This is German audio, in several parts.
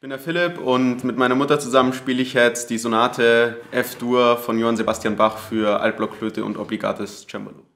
Ich bin der Philipp und mit meiner Mutter zusammen spiele ich jetzt die Sonate F-Dur von Johann Sebastian Bach für Altblockflöte und Obligates Cembalo.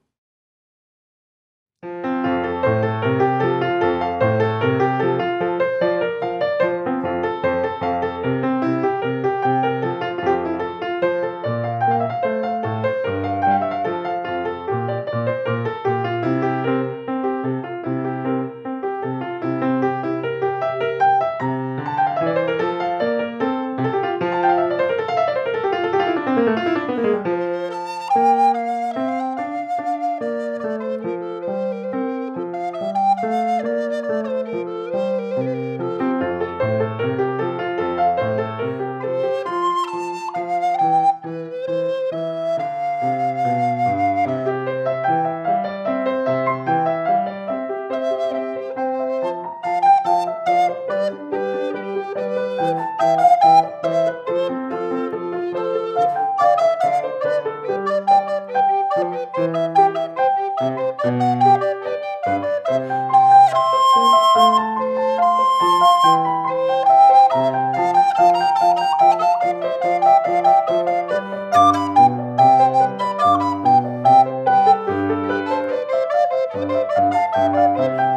Müzik